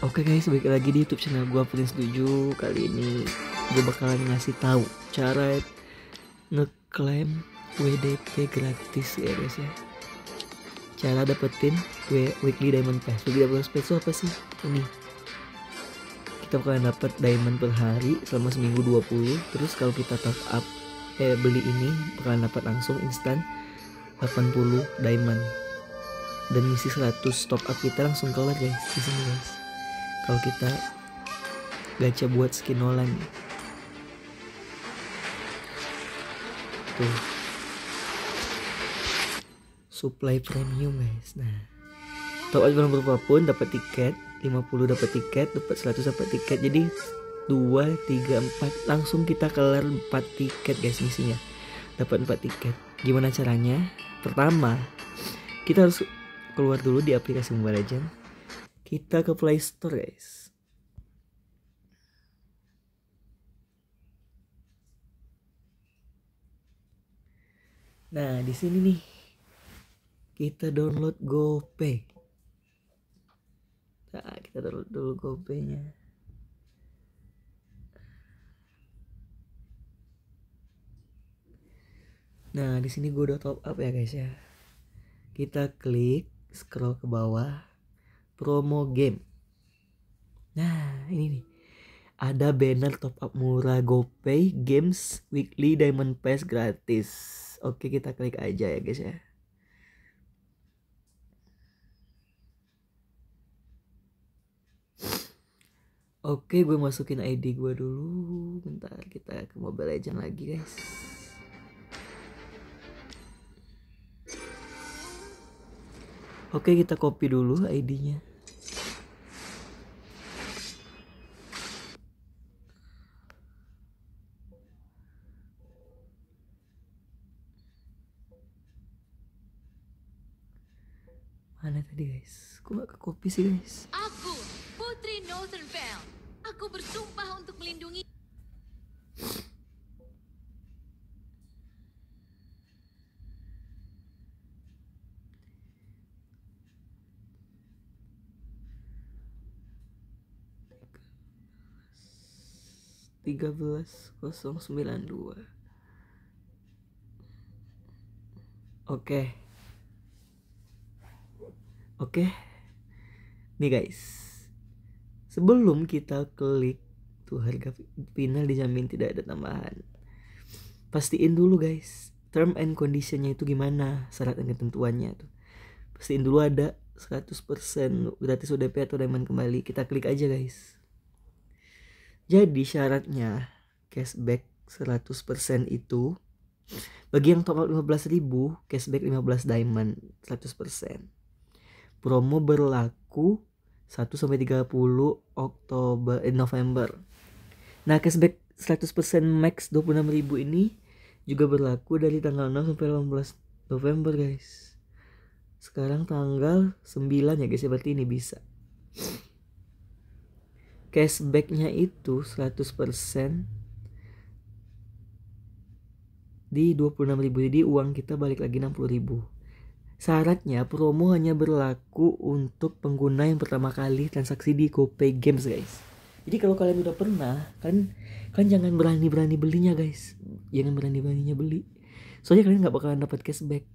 Oke guys, balik lagi di YouTube channel gua Prince 7 Kali ini gue bakalan ngasih tahu cara ngeklaim WDP gratis ya guys ya. Cara dapetin weekly diamond pass. Weekly diamond pass apa sih? Ini. Kita bakalan dapat diamond per hari selama seminggu 20. Terus kalau kita top up eh beli ini bakalan dapat langsung instan 80 diamond. Dan misi 100 top up kita langsung kelar guys di sini guys kalau kita gacha buat skin Nolan tuh. Supply premium guys. Nah. Top up berapa pun dapat tiket. 50 dapat tiket dapat 100 dapat tiket. Jadi 2 3 4 langsung kita kelar 4 tiket guys misinya. Dapat 4 tiket. Gimana caranya? Pertama kita harus keluar dulu di aplikasi Mobile Legends kita ke Play Store guys. Nah di sini nih kita download GoPay. Nah kita download dulu GoPay-nya. Nah, di sini gue udah top up ya guys ya. Kita klik scroll ke bawah promo game. Nah, ini nih. Ada banner top up murah GoPay Games Weekly Diamond Pass gratis. Oke, kita klik aja ya, guys ya. Oke, gue masukin ID gue dulu. Bentar, kita ke Mobile Legend lagi, guys. Oke, kita copy dulu ID-nya. Mana tadi guys? Kok gak ke kopi sih guys? Aku, Putri Northern Vale. Aku bersumpah untuk melindungi tiga belas kosong sembilan dua Oke Oke. Nih guys. Sebelum kita klik tuh harga final dijamin tidak ada tambahan. Pastiin dulu guys. Term and conditionnya itu gimana syarat dan ketentuannya tuh. Pastiin dulu ada 100% gratis ODP atau diamond kembali. Kita klik aja guys. Jadi syaratnya cashback 100% itu bagi yang top up 15.000 cashback 15 diamond 100% promo berlaku 1 sampai 30 Oktober eh, November. Nah, cashback 100% max 26.000 ini juga berlaku dari tanggal 6 sampai 18 November, guys. Sekarang tanggal 9 ya, guys. Ya, berarti ini bisa. Cashbacknya itu 100% di 26.000 jadi uang kita balik lagi 60.000 Syaratnya promo hanya berlaku untuk pengguna yang pertama kali transaksi di GoPay Games guys. Jadi kalau kalian udah pernah kan kan jangan berani-berani belinya guys. Jangan berani-beraninya beli. Soalnya kalian nggak bakalan dapat cashback.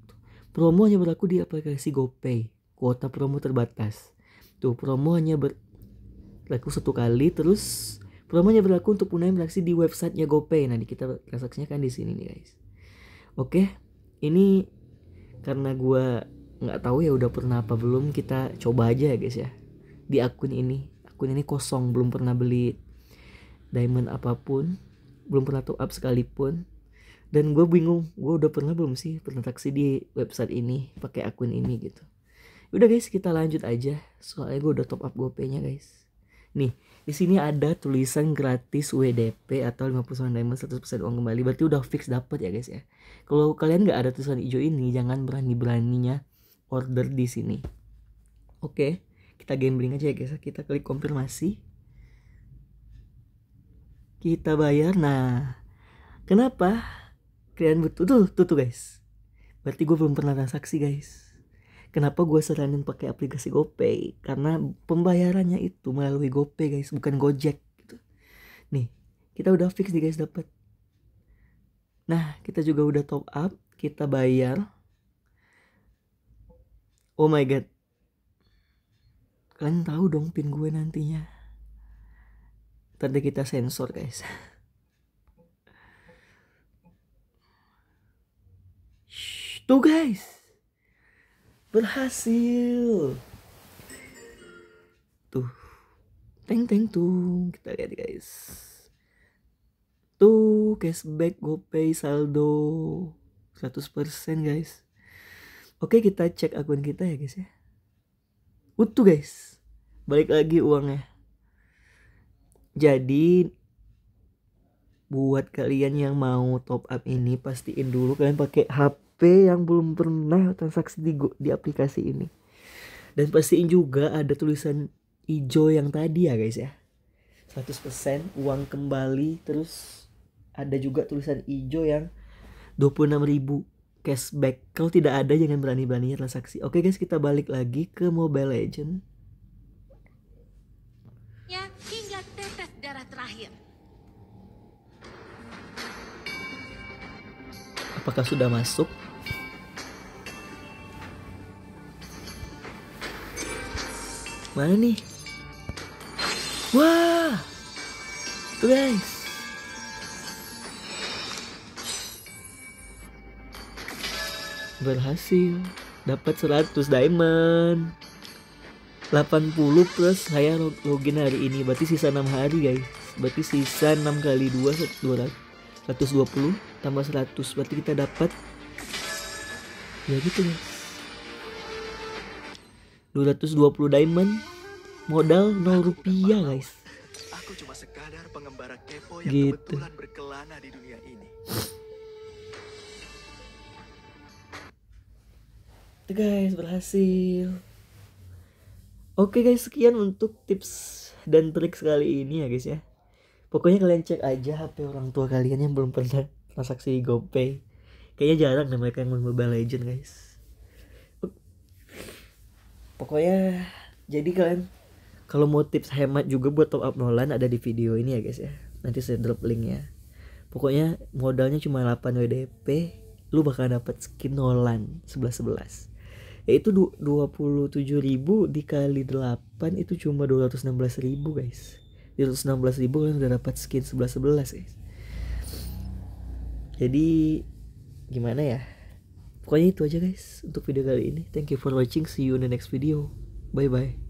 Promo hanya berlaku di aplikasi GoPay. Kuota promo terbatas. Tuh promo hanya berlaku satu kali terus promonya berlaku untuk pengguna yang transaksi di websitenya GoPay. Nah, kita transaksinya kan di sini nih guys. Oke, ini karena gue nggak tahu ya udah pernah apa belum kita coba aja ya guys ya. Di akun ini akun ini kosong belum pernah beli diamond apa pun belum pernah top up sekalipun. Dan gue bingung gue udah pernah belum sih transaksi di website ini pakai akun ini gitu. Udah guys kita lanjut aja. Soalnya gue udah top up GoPay nya guys nih di sini ada tulisan gratis WDP atau 50% diamond 100% uang kembali. Berarti udah fix dapet ya guys ya? Kalau kalian nggak ada tulisan hijau ini jangan berani beraninya order di sini. Oke kita gambling aja ya guys kita klik konfirmasi. Kita bayar. Nah kenapa kalian butuh tuh tuh tuh guys. Berarti gue belum pernah transaksi guys kenapa gue saranin pakai aplikasi GoPay? Karena pembayarannya itu melalui GoPay guys bukan Gojek gitu. Nih kita udah fix nih guys dapat nah kita juga udah top up kita bayar. Oh my god. Kalian tahu dong pin gue nantinya? Tadi kita sensor guys. Tuh guys berhasil. Tuh. Teng teng tuh kita lihat guys. Tuh cashback gopay saldo. 100% guys. Oke kita cek akun kita ya guys ya. Utuh guys. Balik lagi uangnya. Jadi buat kalian yang mau top up ini pastiin dulu kalian pakai HP yang belum pernah transaksi di di aplikasi ini. Dan pastiin juga ada tulisan hijau yang tadi ya guys ya. 100% uang kembali terus ada juga tulisan hijau yang 26.000 cashback. Kalau tidak ada jangan berani-beraninya transaksi. Oke guys, kita balik lagi ke Mobile Legend. Ya, hingga tetes darah terakhir. Apakah sudah masuk? Mana nih? Wah! Tuh guys. Berhasil. Dapat 100 diamond. 80 plus saya log- login hari ini. Berarti sisa 6 hari guys. Berarti sisa 6 kali 2 200 120 tambah 100 berarti kita dapat ya gitu guys 220 diamond modal 0 rupiah guys Aku cuma sekadar pengembara kepo yang Gitu. kebetulan berkelana di dunia ini. Tuh guys berhasil Oke guys sekian untuk tips dan trik kali ini ya guys ya Pokoknya kalian cek aja HP orang tua kalian yang belum pernah transaksi GoPay. Kayaknya jarang deh mereka yang main Mobile Legend guys. Pokoknya jadi kalian kalau mau tips hemat juga buat top up Nolan ada di video ini ya guys ya. Nanti saya drop linknya. Pokoknya modalnya cuma 8 WDP Lu bakal dapat skin Nolan 11-11 yaitu du- 27.000 dikali 8 itu cuma 216.000 guys 216.000 kalian udah dapat skin 11-11 guys. Jadi gimana ya? Pokoknya itu aja guys untuk video kali ini. Thank you for watching. See you in the next video. Bye bye